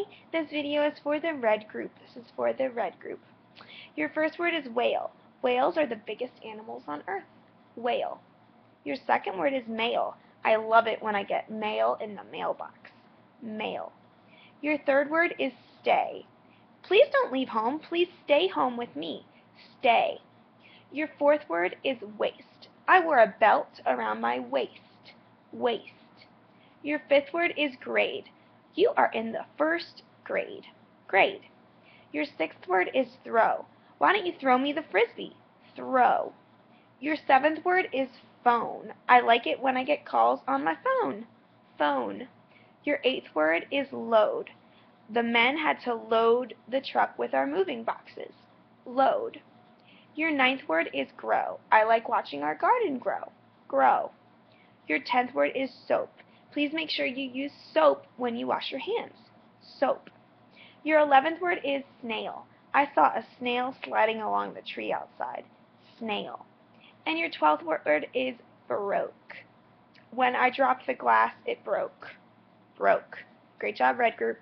Hi, this video is for the red group. This is for the red group. Your first word is whale. Whales are the biggest animals on earth. Whale. Your second word is mail. I love it when I get mail in the mailbox. Mail. Your third word is stay. Please don't leave home. Please stay home with me. Stay. Your fourth word is waist. I wore a belt around my waist. Waist. Your fifth word is grade. You are in the first grade. Grade. Your sixth word is throw. Why don't you throw me the frisbee? Throw. Your seventh word is phone. I like it when I get calls on my phone. Phone. Your eighth word is load. The men had to load the truck with our moving boxes. Load. Your ninth word is grow. I like watching our garden grow. Grow. Your tenth word is soap. Please make sure you use soap when you wash your hands. Soap. Your eleventh word is snail. I saw a snail sliding along the tree outside. Snail. And your twelfth word is broke. When I dropped the glass, it broke. Broke. Great job, Red Group.